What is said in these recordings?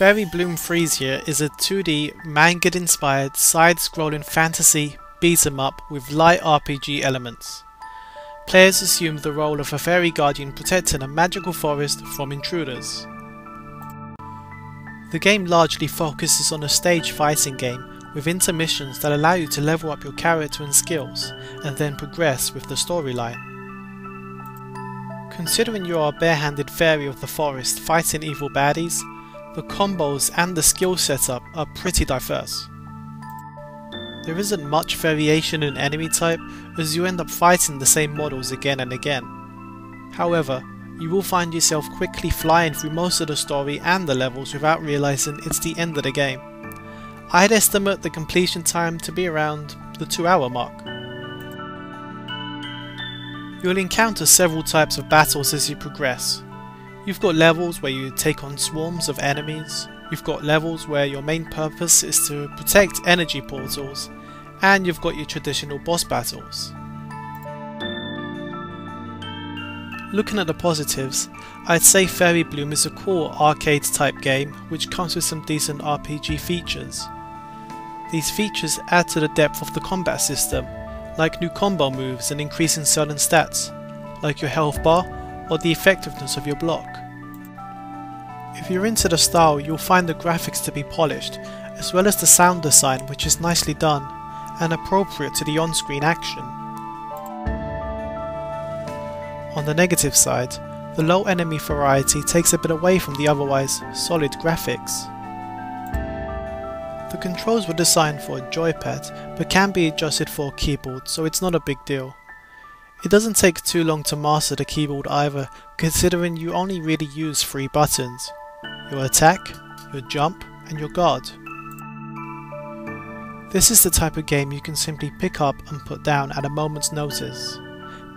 Fairy Bloom Freesia is a 2D manga inspired side-scrolling fantasy beat 'em up with light RPG elements. Players assume the role of a fairy guardian protecting a magical forest from intruders. The game largely focuses on a stage fighting game with intermissions that allow you to level up your character and skills and then progress with the storyline. Considering you are a barehanded fairy of the forest fighting evil baddies, the combos and the skill setup are pretty diverse. There isn't much variation in enemy type as you end up fighting the same models again and again. However, you will find yourself quickly flying through most of the story and the levels without realising it's the end of the game. I'd estimate the completion time to be around the 2 hour mark. You'll encounter several types of battles as you progress. You've got levels where you take on swarms of enemies, you've got levels where your main purpose is to protect energy portals, and you've got your traditional boss battles. Looking at the positives, I'd say Fairy Bloom is a cool arcade type game which comes with some decent RPG features. These features add to the depth of the combat system, like new combo moves and increasing certain stats, like your health bar or the effectiveness of your block. If you're into the style, you'll find the graphics to be polished, as well as the sound design which is nicely done and appropriate to the on-screen action. On the negative side, the low enemy variety takes a bit away from the otherwise solid graphics. The controls were designed for a joypad but can be adjusted for a keyboard so it's not a big deal. It doesn't take too long to master the keyboard either considering you only really use three buttons. Your attack, your jump and your guard. This is the type of game you can simply pick up and put down at a moment's notice.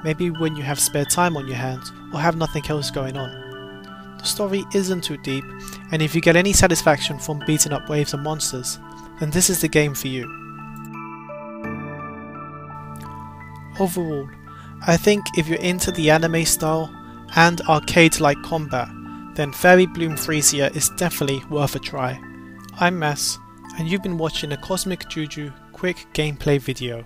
Maybe when you have spare time on your hands or have nothing else going on. The story isn't too deep, and if you get any satisfaction from beating up waves of monsters, then this is the game for you. Overall, I think if you're into the anime style and arcade-like combat, then Fairy Bloom Freesia is definitely worth a try. I'm Mess, and you've been watching a Cosmic Juju quick gameplay video.